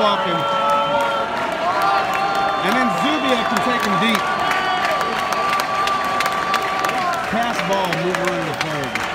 walking. And then Zubia can take him deep. Pass ball, move around.